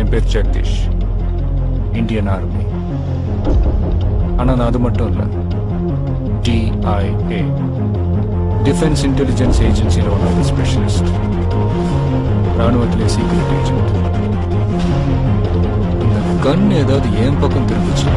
என் பேர் Jagadish Indian army. ஆனால் நான் அது மட்டும் இல்லை. டிஐஏ டிஃபென்ஸ் இன்டெலிஜென்ஸ் ஏஜென்சியில் ஒன் ஸ்பெஷலிஸ்ட் ராணுவத்திலே சீக்ரெட் ஏஜென்ட் இந்த கண் ஏதாவது என் பக்கம் திரும்பிச்சு?